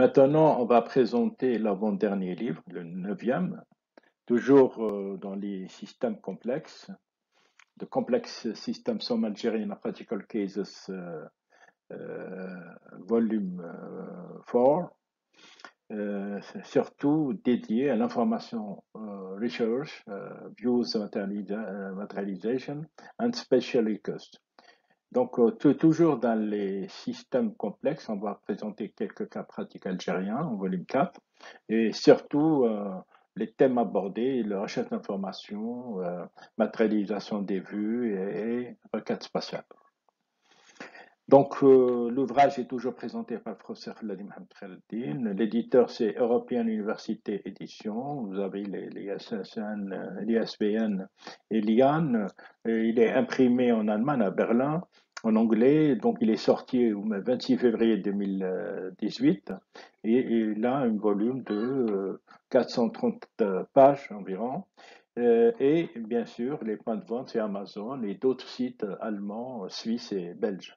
Maintenant, on va présenter l'avant-dernier livre, le neuvième, toujours euh, dans les systèmes complexes, The Complex Systems Some Algerian Practical Cases, euh, euh, volume euh, 4, euh, c'est surtout dédié à l'information research, views materialization and special cost. Donc, euh, tou- toujours dans les systèmes complexes, on va présenter quelques cas pratiques algériens en volume 4 et surtout euh, les thèmes abordés, la recherche d'informations, euh, matérialisation des vues et, et requête spatiale. Donc, euh, l'ouvrage est toujours présenté par le professeur Khaladi Mohamed. L'éditeur, c'est European University Edition. Vous avez les, euh, l'ISBN et l'IAN. Euh, Il est imprimé en Allemagne, à Berlin, en anglais. Donc, il est sorti au 26 février 2018. Et il a un volume de euh, 430 pages environ. Euh, et bien sûr, les points de vente, c'est Amazon et d'autres sites allemands, suisses et belges.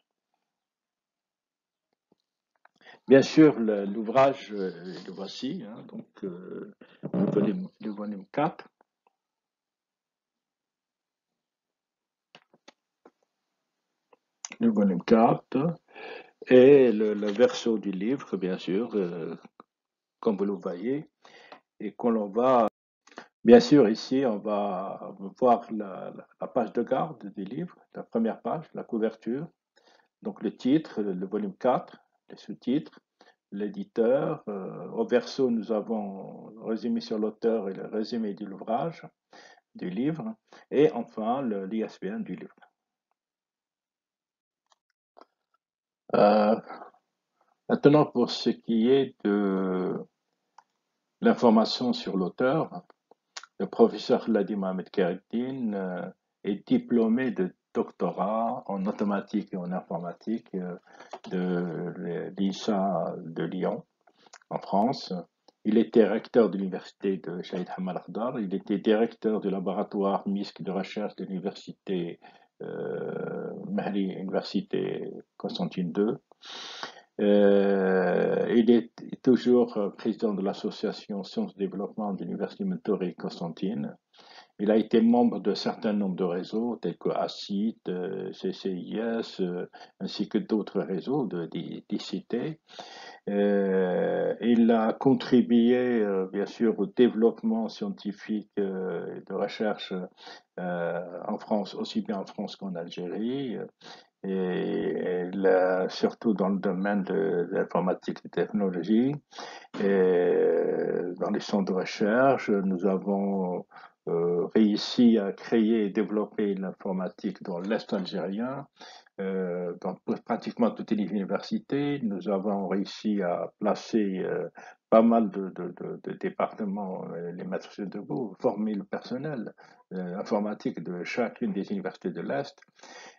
Bien sûr, l'ouvrage, euh, le voici, hein, donc euh, le, volume, le volume 4. Le volume 4 et le, verso du livre, bien sûr, euh, comme vous le voyez, et qu'on l'on va, bien sûr, ici, on va voir la, page de garde du livre, la première page, la couverture, donc le titre, le volume 4, les sous-titres, l'éditeur. euh, au verso, nous avons le résumé sur l'auteur et le résumé de l'ouvrage. du livre, et enfin l'ISBN du livre. Euh, maintenant, pour ce qui est de l'information sur l'auteur, le professeur Ladi Mohamed Keratin euh, est diplômé de doctorat en automatique et en informatique euh, de l'ISA de Lyon, en France. Il était recteur de l'université de Shahid Hamad Akhdar. Il était directeur du laboratoire MISC de recherche de l'université euh, Université Constantine II. Euh, il est toujours président de l'association Sciences Développement de l'Université Mentoré Constantine. Il a été membre de certains nombres de réseaux tels que ACIT, euh, CCIS, euh, ainsi que d'autres réseaux de, d'ICT. Euh, il a contribué, bien sûr, au développement scientifique euh, de recherche en France, aussi bien en France qu'en Algérie, et surtout dans le domaine de, de l'informatique et des technologies. Et dans les centres de recherche, nous avons euh, réussi à créer et développer l'informatique dans l'Est algérien, euh, dans pratiquement toutes les universités. Nous avons réussi à placer euh, pas mal de, de- de- de départements, les mettre sur debout, former le personnel informatique de chacune des universités de l'Est.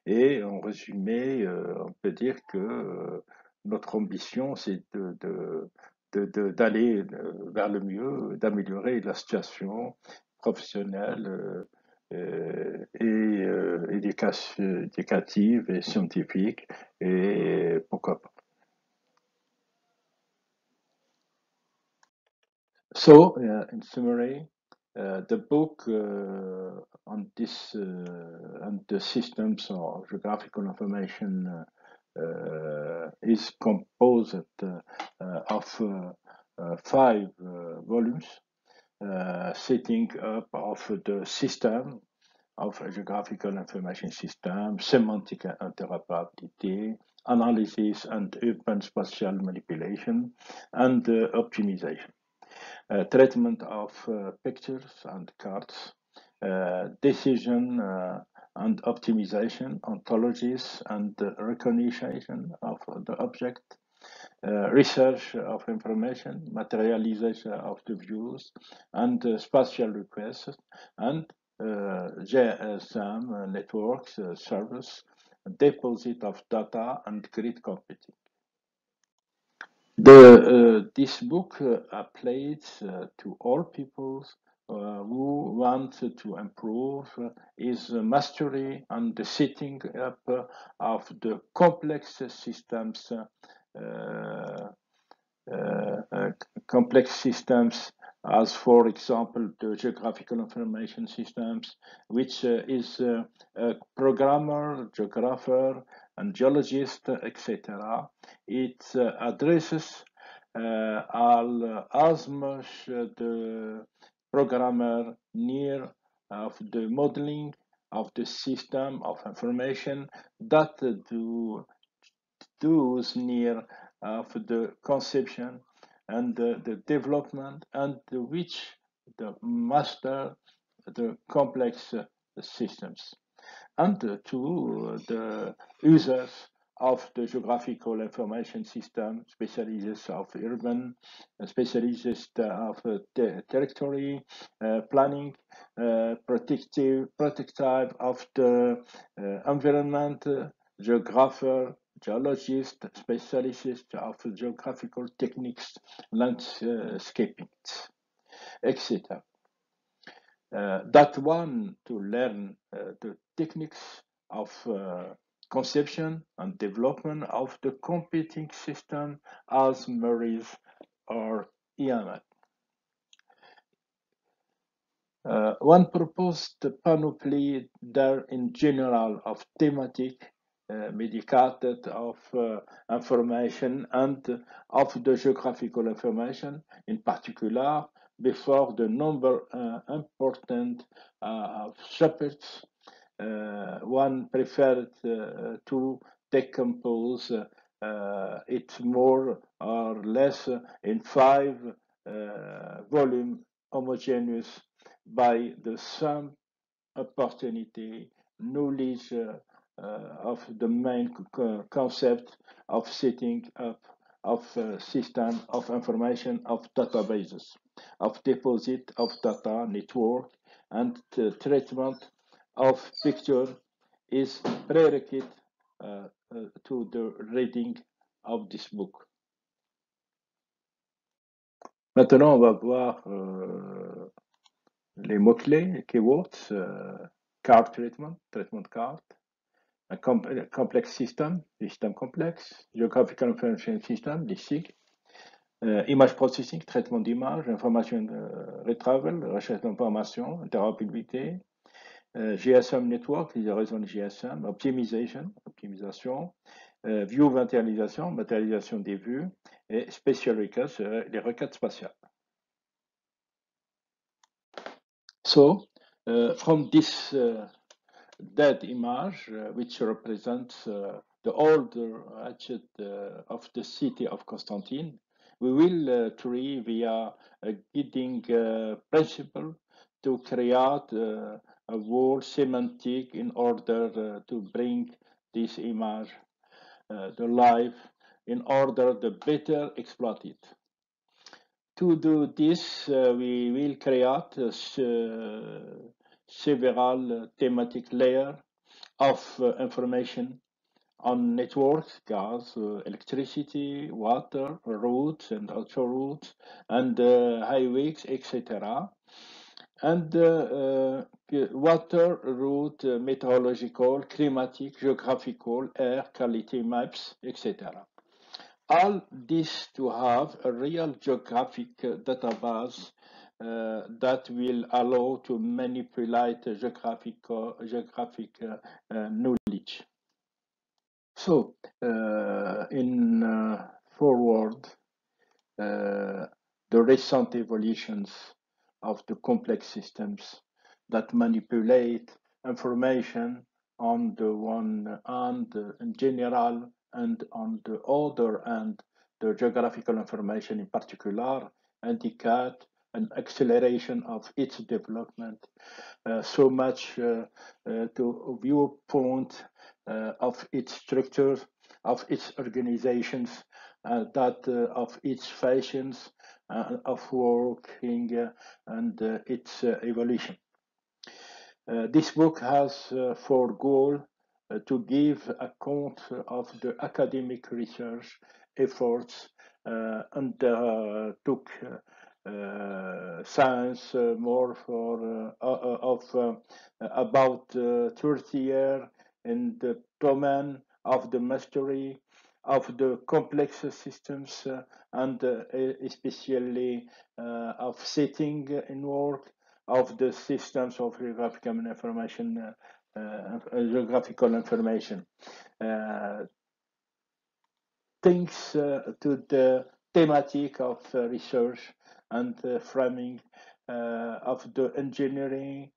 Et en résumé, on peut dire que notre ambition, c'est de, de- de- de- d'aller vers le mieux, d'améliorer la situation professionnelle euh, euh, et euh, éducation- éducative et scientifique, et pourquoi pas. So, uh, in summary, uh, the book uh, on this uh, on the systems of geographical information uh, is composed of five volumes, setting up of the system of geographical information system, semantic interoperability, analysis and urban spatial manipulation, and uh, optimization. Uh, treatment of uh, pictures and cards, uh, decision uh, and optimization, ontologies and uh, recognition of the object, uh, research of information, materialization of the views, and uh, spatial requests, and uh, GSM networks, uh, service, deposit of data, and grid computing. The, uh, this book uh, applies uh, to all people uh, who want to improve uh, his mastery and the setting up uh, of the complex systems uh, uh, complex systems as for example the geographical information systems, which uh, is uh, a programmer, geographer, and geologist, etc. It uh, addresses all, as much the programmer near of the modeling of the system of information that do those near of the conception and the, the development and which the master the complex uh, systems. And uh, to the users of the geographical information system, specialists of urban, specialists of uh, territory uh, planning, uh, protective, protective of the uh, environment, geographer, geologist, specialist of geographical techniques, landscaping, etc. Uh, that one to learn uh, the techniques of uh, conception and development of the competing system as MERISE or IAMAT. Uh, one proposed panoply there in general of thematic medicated of uh, information and of the geographical information in particular before the number uh, important of chapters one preferred to decompose uh, it more or less in five uh, volume homogeneous by the same opportunity knowledge uh, uh, of the main concept of setting up of a system of information of databases, of deposit of data network, and treatment of picture is prerequisite uh, uh, to the reading of this book. Maintenant, on va voir euh, les mots-clés, keywords, euh, card treatment, traitement de com complex system, des systèmes complexes, geographical information system, des euh, image processing, traitement d'image, information euh, retrieval, recherche d'information, interopérabilité, euh, GSM network, les GSM, optimisation, optimisation, euh, view matérialisation, matérialisation des vues, et special requests, les requêtes spatiales. So, from this that image, uh, which represents uh, the older hatchet uh, of the city of Constantine, we will try via a guiding principle to create a word semantic in order to bring this image to life in order to better exploit it. To do this, uh, we will create uh, several thematic layers of uh, information on networks, gas, uh, electricity, water, roads and also routes, and uh, highways, etc. And uh, water, route, meteorological, climatic, geographical, air quality maps, etc. All this to have a real geographic database uh, that will allow to manipulate geographic, geographic uh, uh, knowledge. So, in forward, the recent evolutions of the complex systems that manipulate information on the one hand in general and on the other hand the geographical information in particular indicate an acceleration of its development, uh, so much uh, uh, to viewpoint uh, of its structure, of its organizations, uh, that uh, of its fashions of working and its evolution. this book has for goal to give account of the academic research efforts undertook uh, science uh, more for uh, of about 30 years in the domain of the mastery of the complex systems uh, and uh, especially uh, of setting in work of the systems of geographical information, geographical information. Thanks to the thematic of research and the framing of the engineering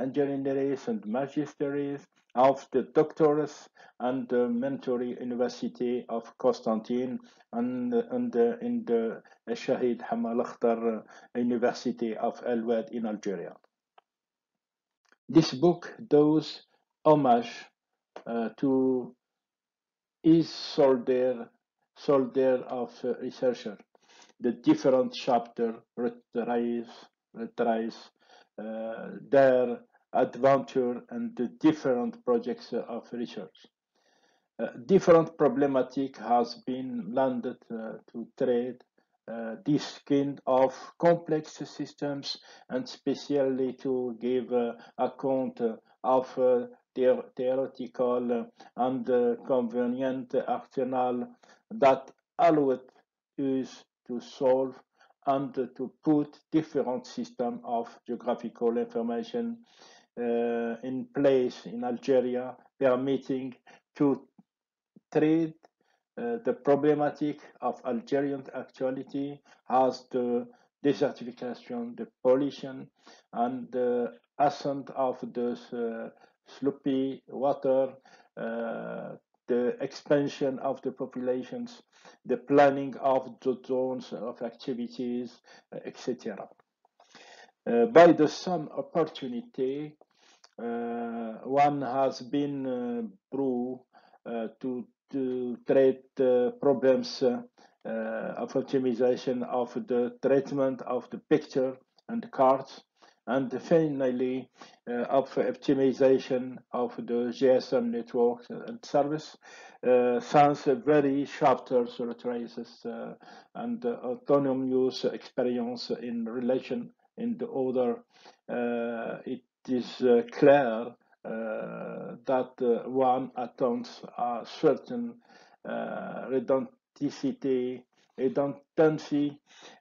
engineers and magisteries of the doctors and the Mentouri University of Constantine and, and uh, in the Shahid Hamma Lakhdar University of El Oued in Algeria. This book does homage uh, to his soldier, soldier of uh, researcher. The different chapter retrace, retrace uh, their adventure and the different projects of research. Uh, different problematic has been landed uh, to trade uh, this kind of complex systems and especially to give uh, account of uh, their theoretical and convenient arsenal that allowed us to solve and to put different system of geographical information uh, in place in Algeria, permitting to treat uh, the problematic of Algerian actuality as the desertification, the pollution, and the ascent of the uh, sloppy water, uh, the expansion of the populations, the planning of the zones of activities, uh, etc. Uh, by the same opportunity, uh, one has been uh, through to, to treat problems of optimization of the treatment of the picture and the cards and finally uh, of optimization of the GSM network and service. Uh, since very chapters traces uh, and autonomous experience in relation in the order. Uh, it is uh, clear uh, that one attempts a certain redundancy redundancy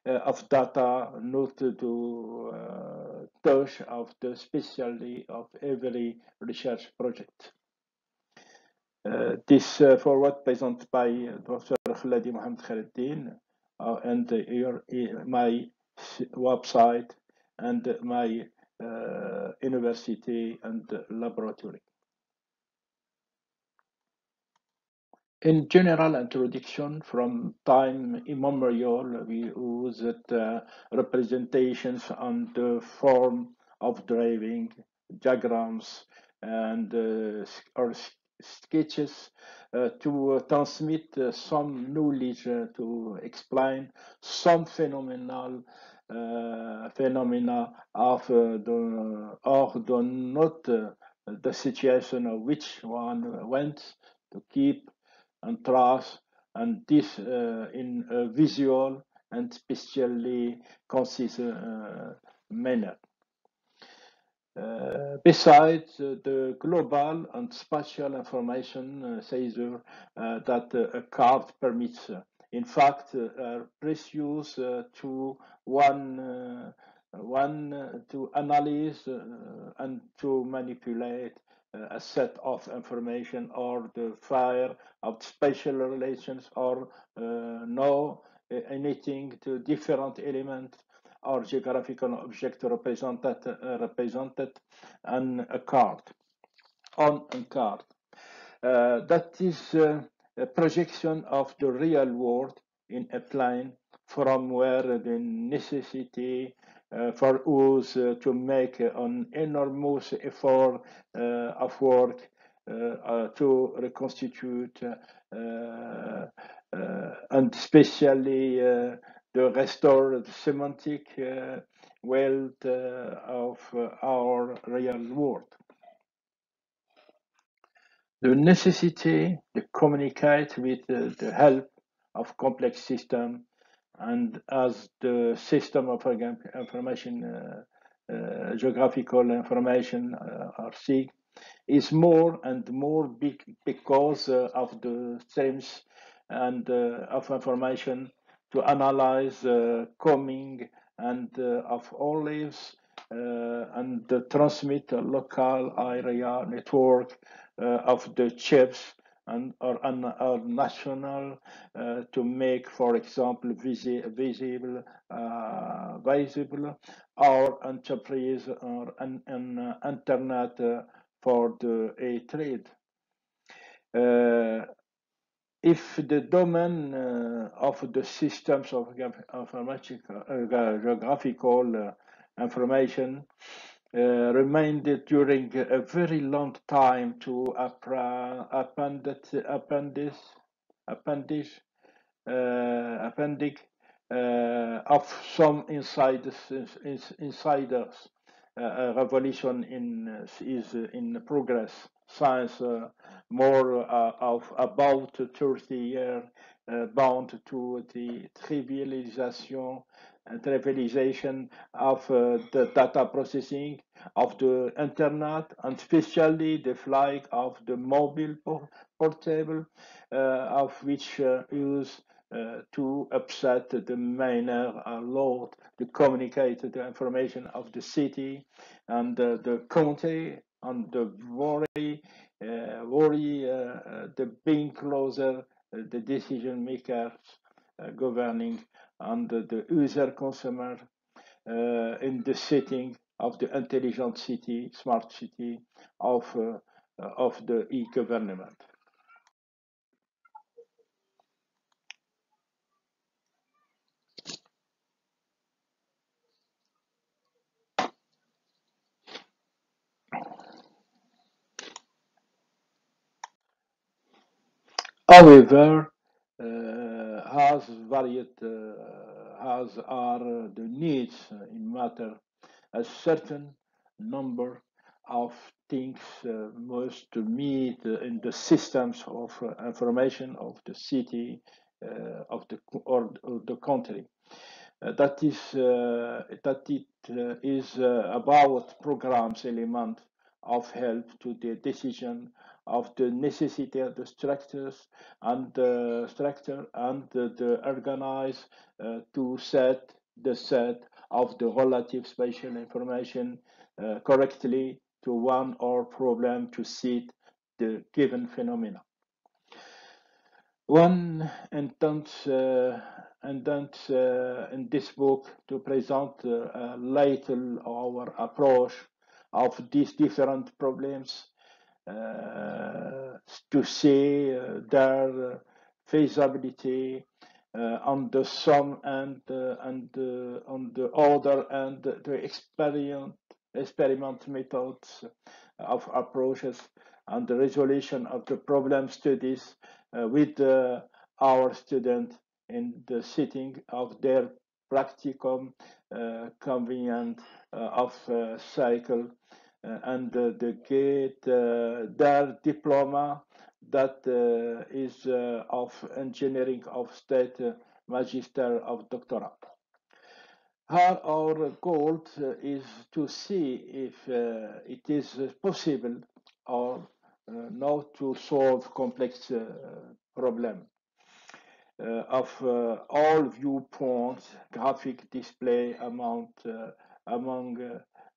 uh, of data not to uh, touch of the specialty of every research project. Uh, this forward presented by Dr. Kholladi Mohamed Khireddine and your, my website and my university and laboratory. In general introduction, from time immemorial, we used uh, representations on the form of driving, diagrams, and uh, or sketches uh, to transmit uh, some knowledge uh, to explain some phenomenal uh, phenomena of the or the not the situation of which one went to keep and trust, and this uh, in a visual and spatially concise uh, manner. Uh, besides uh, the global and spatial information uh, seizure uh, that a card permits, in fact, are precious to one one to analyze and to manipulate a set of information or the fire of spatial relations or uh, know anything to different elements or geographical object represented uh, represented on a card on a card. Uh, that is uh, a projection of the real world in a plane from where the necessity Uh, for us uh, to make an enormous effort uh, of work uh, uh, to reconstitute and especially to restore the semantic wealth of our real world. The necessity to communicate with the help of complex system and as the system of information, uh, uh, geographical information, uh, RC, is more and more big because uh, of the streams and of information to analyze coming and of olives and transmit a local area network of the chips and or, or national uh, to make, for example, visi visible, uh, visible our enterprise or an, an uh, internet for the a trade. if the domain of the systems of informatical, geographical information uh, remained during a very long time to appendix, appendix, appendix, uh, appendix uh, of some insiders. insiders. Uh, a revolution in is in progress. Science uh, more uh, of about 30 years bound to the trivialization trivialization of uh, the data processing of the internet and especially the flight of the mobile portable uh, of which uh, use uh, to upset the miner load to communicate the information of the city and the county and the worry uh, worry uh, the being closer the decision makers governing and the user consumer uh, in the setting of the intelligent city, smart city of, uh, of the e-government. However, uh, has varied uh, as are the needs in matter a certain number of things uh, must meet in the systems of information of the city of the or, or the country. Uh, that is uh, that it uh, is about programs element of help to the decision of the necessity of the structures and the structure and the, the organize uh, to set the set of the relative spatial information uh, correctly to one or problem to suit the given phenomena. One intends, uh, intends uh, in this book to present uh, a little our approach of these different problems to see uh, their feasibility uh, on the some and and on the other and the experiment experiment methods of approaches and the resolution of the problem studies uh, with uh, our students in the setting of their practicum uh, convenient of cycle uh, and the get uh, their diploma that uh, is of engineering of state magister of doctorate. Here our goal is to see if it is possible or not to solve complex problem. Uh, of uh, all viewpoints, graphic display amount uh, among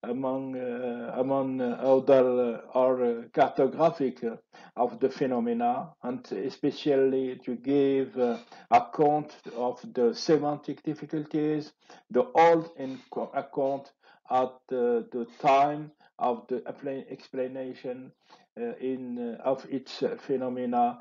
among uh, among uh, other uh, or uh, cartographic of the phenomena and especially to give uh, account of the semantic difficulties, the old account at the, time of the explanation uh, in of its phenomena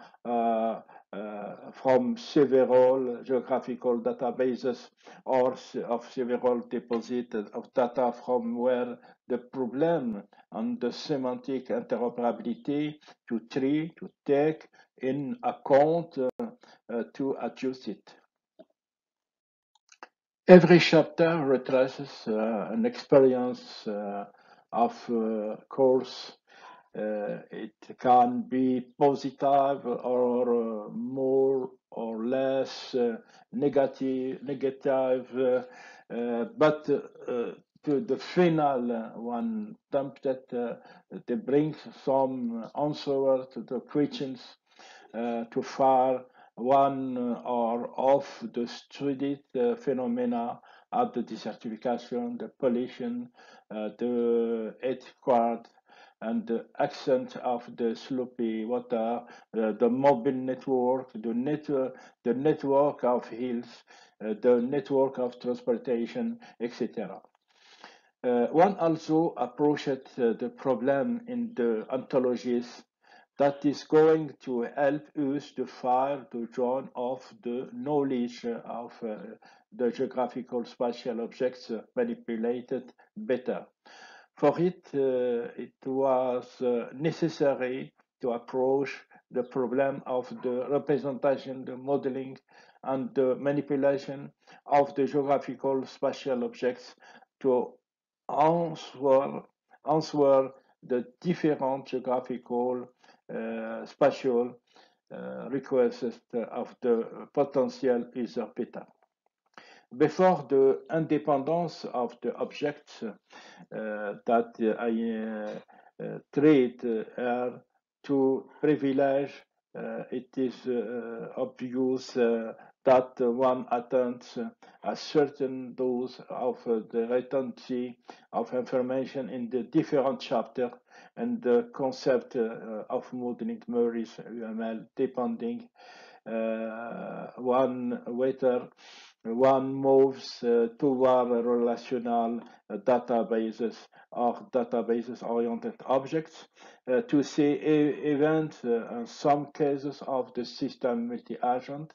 uh, from several geographical databases or of several deposits of data from where the problem and the semantic interoperability to treat, to take in account uh, uh, to adjust it. Every chapter retraces uh, an experience uh, of course it can be positive or uh, more or less uh, negative, negative but to the final one tempted uh, to bring some answer to the questions uh, to far one or of the studied phenomena at the desertification, the pollution, the earthquake, and the accent of the sloppy water, uh, the mobile network, the network, the network of hills, uh, the network of transportation, etc. Uh, one also approached the problem in the ontologies that is going to help us to fire the join of the knowledge of uh, the geographical spatial objects manipulated better. For it, uh, it was uh, necessary to approach the problem of the representation, the modeling, and the manipulation of the geographical spatial objects to answer, answer the different geographical uh, spatial uh, requests of the potential user before the independence of the objects uh, that I uh, treat are to privilege, uh, it is obvious that one attends a certain dose of the retention of information in the different chapter and the concept of modeling memories UML depending uh, one whether one moves uh, toward relational uh, databases or databases-oriented objects uh, to see events, in some cases of the system multi-agent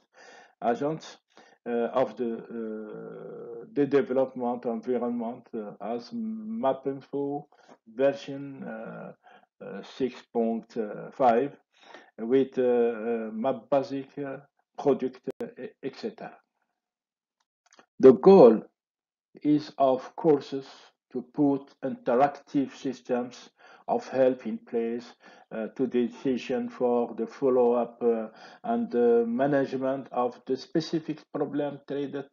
agents uh, of the, uh, the development environment uh, as MapInfo version 6.5 with MapBasic product, etc. The goal is of course to put interactive systems of help in place uh, to decision for the follow-up uh, and the management of the specific problem traded.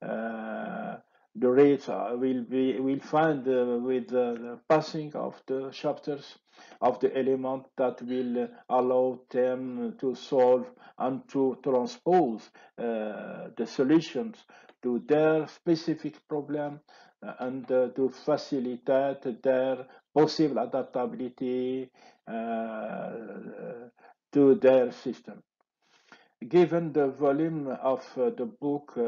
Uh, the rates will be will find uh, with the passing of the chapters of the element that will allow them to solve and to transpose uh, the solutions to their specific problem uh, and uh, to facilitate their possible adaptability uh, to their system. Given the volume of the book,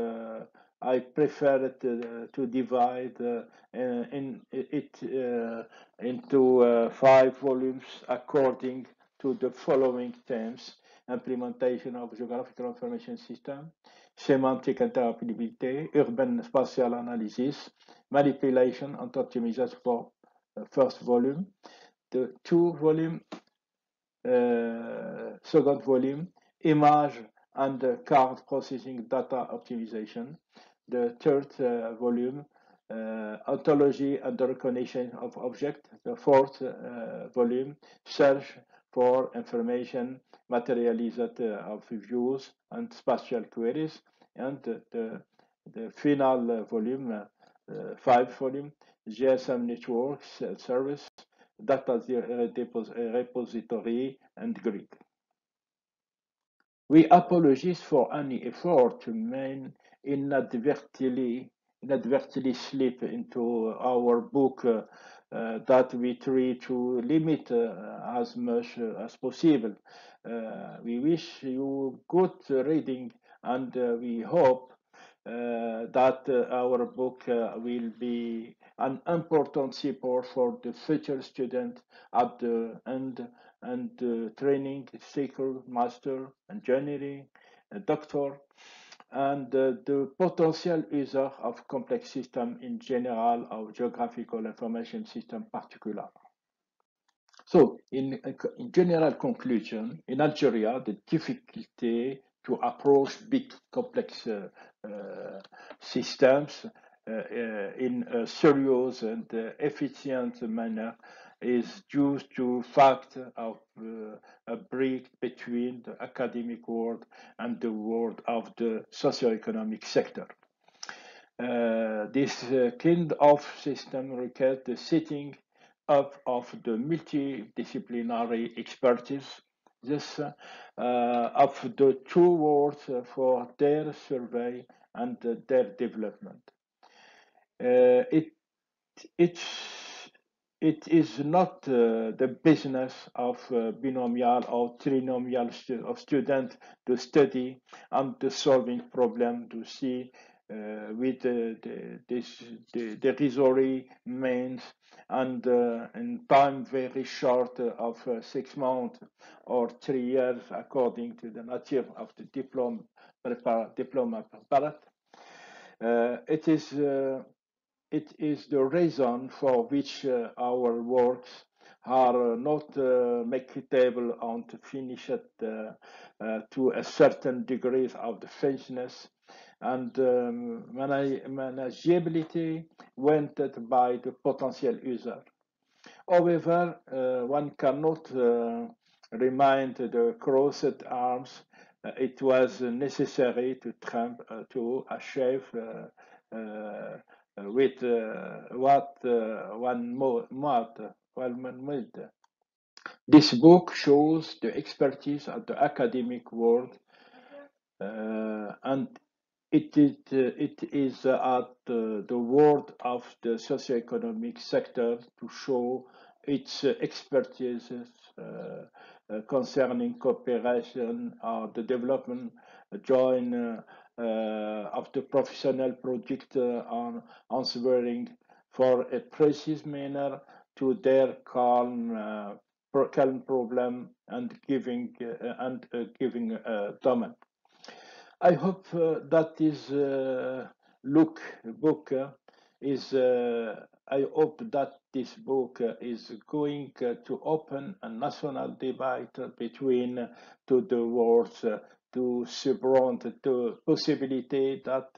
I prefer to, to divide uh, in it uh, into uh, five volumes according to the following themes implementation of geographical information system, semantic interoperability, urban spatial analysis, manipulation and optimization for uh, first volume. The two volume, uh, second volume, image and uh, card processing data optimization. The third uh, volume, uh, ontology and the recognition of object. The fourth uh, volume, search for information materialized of views and spatial queries and the, the final volume, uh, five volume, GSM networks uh, service, data repository, and grid. We apologize for any effort to main inadvertently, inadvertently slip into our book uh, uh, that we try to limit uh, as much as possible. Uh, we wish you good reading and uh, we hope uh, that uh, our book will be an important support for the future student at the end and training, seeker, master, engineering, doctor, and uh, the potential user of complex system in general or geographical information system particular. So in, in general conclusion, in Algeria, the difficulty to approach big complex uh, uh, systems uh, in a serious and efficient manner is due to fact of uh, a break between the academic world and the world of the socioeconomic sector. Uh, this uh, kind of system requires the setting up of the multidisciplinary expertise this uh, of the two worlds for their survey and their development. it it's it is not uh, the business of uh, binomial or trinomial stu of student to study and to solving problem to see uh, with the, the, this, the derisory means and uh, in time very short of uh, six months or three years according to the nature of the diploma prepar diploma preparat. Uh, it is uh, it is the reason for which uh, our works are not uh, marketable and finished uh, to a certain degree of the finishness and um, manageability wanted by the potential user. However, uh, one cannot uh, remind the crossed arms. Uh, it was necessary to, Trump, to achieve with what one more one made. This book shows the expertise of the academic world uh, and it is, uh, it is at the word of the socioeconomic sector to show its expertise uh, concerning cooperation or the development join uh, of the professional project on answering for a precise manner to their calm uh, calm problem and giving uh, and uh, giving uh, domain. I hope uh, that is uh, look book uh, is. I hope that this book is going to open a national debate between to the worlds to surmount the possibility that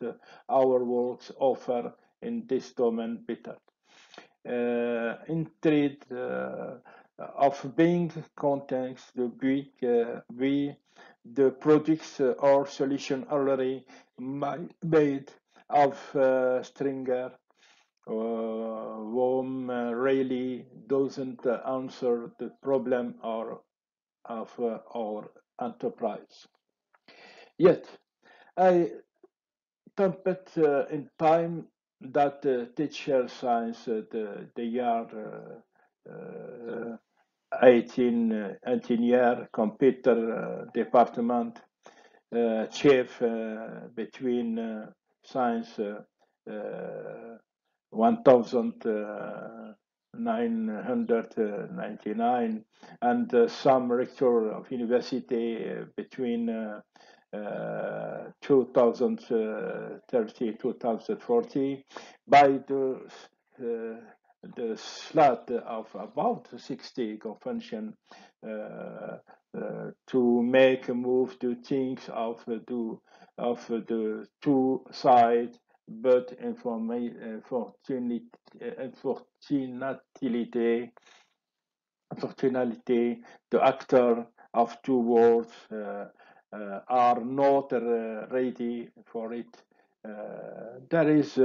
our works offer in this domain better. Uh, instead uh, of being context, the book, uh, we the products or solution already made of uh, stringer uh, uh, really doesn't answer the problem or of uh, our enterprise. Yet, I trumpet uh, in time that uh, teacher science uh, the, the year 18, 18 year computer department chief between science 1999 and uh, some rector of university uh, between uh, 2030 2040 by the the slot of about 60 convention uh, uh, to make a move to things of the of the two sides, but unfortunately, unfortunately, the actor of two worlds uh, uh, are not uh, ready for it. Uh, there is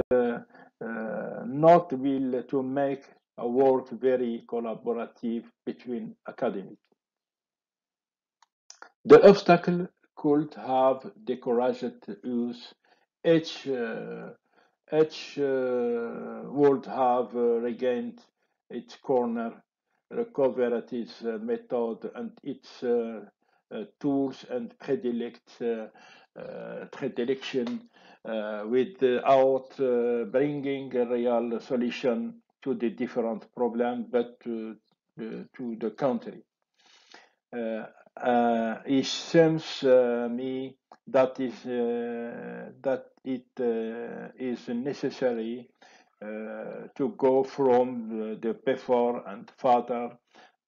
not will to make a work very collaborative between academics. The obstacle could have discouraged us. Each, uh, each uh, would have uh, regained its corner, recovered its uh, method and its uh, uh, tools and predilect, predilection uh, without uh, bringing a real solution to the different problems, but to, to the country. Uh, it seems me that is that it is necessary uh, to go from the before and further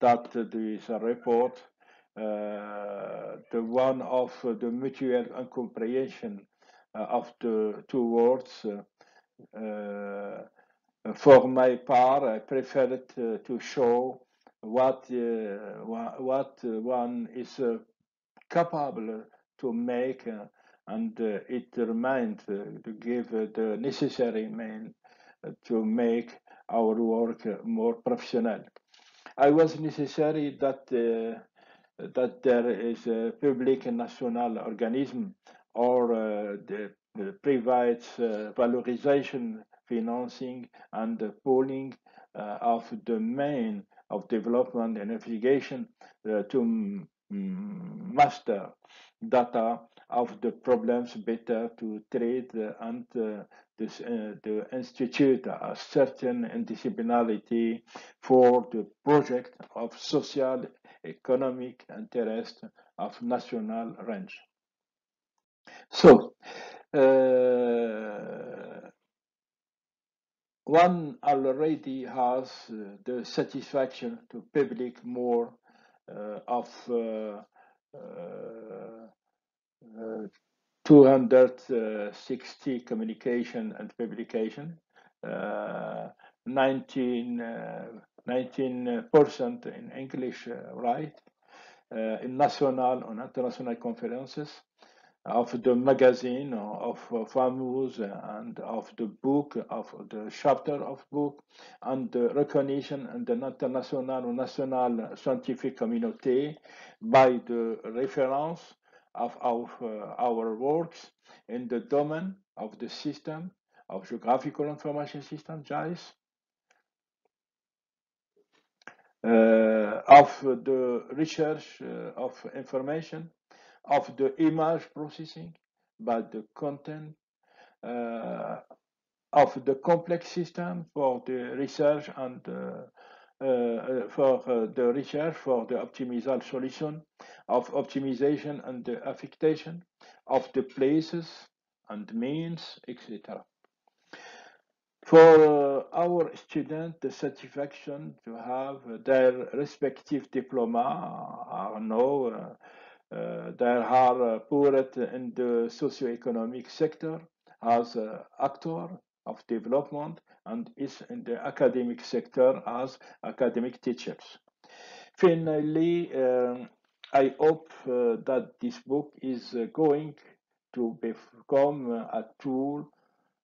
that there is a report, uh, the one of the mutual comprehension uh, of the two words. Uh, uh, for my part, I prefer to show what what one is capable to make and uh, it remains uh, to give uh, the necessary mean to make our work more professional. I was necessary that that there is a public national organism or uh, the, the private uh, valorization, financing, and pooling uh, of the main of development and navigation to master data of the problems better to treat and this, uh, the institute a certain disciplinarity for the project of social economic interest of national range. So, uh, one already has uh, the satisfaction to public more uh, of uh, uh, uh, 260 communication and publication, uh, 19 percent in English, uh, right? Uh, in national and international conferences, of the magazine, of uh, famous and of the book, of the chapter of book, and the recognition in the international or national scientific community by the reference of our, uh, our works in the domain of the system of geographical information system, GIS, uh, of the research uh, of information, of the image processing, by the content, uh, of the complex system for the research and uh, uh, for uh, the research for the optimal solution of optimization and the affectation of the places and means, etc. For uh, our students, the satisfaction to have their respective diploma are now uh, there are uh, put in the socio-economic sector as uh, actor of development and is in the academic sector as academic teachers. Finally, um, I hope uh, that this book is uh, going to become a tool uh,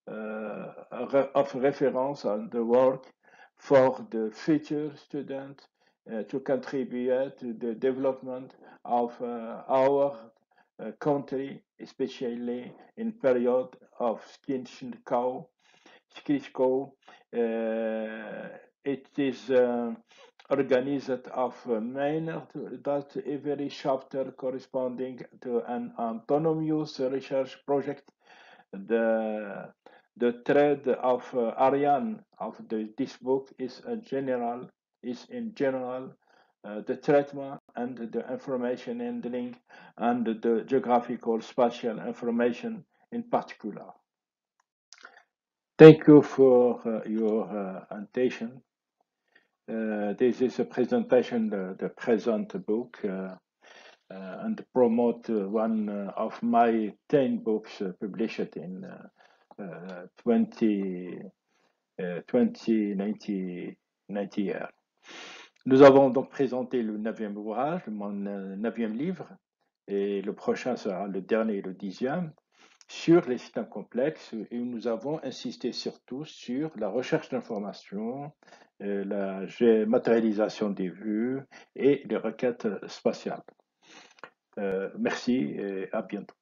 of reference on the work for the future students uh, to contribute to the development of uh, our uh, country, especially in period of Skinshko. it is organized of manner that every chapter corresponding to an autonomous research project. The the thread of uh, Ariane of the, this book is a general is in general uh, the treatment and the information handling and the geographical spatial information in particular. Thank you for uh, your uh, attention. Uh, this is a presentation of the present book uh, and promote one of my 10 books published in 20, 20 90 years. Nous avons donc présenté le neuvième ouvrage, mon neuvième livre, et le prochain sera le dernier, le dixième, sur les systèmes complexes, et nous avons insisté surtout sur la recherche d'informations, euh, la matérialisation des vues et les requêtes spatiales. Euh, merci et à bientôt.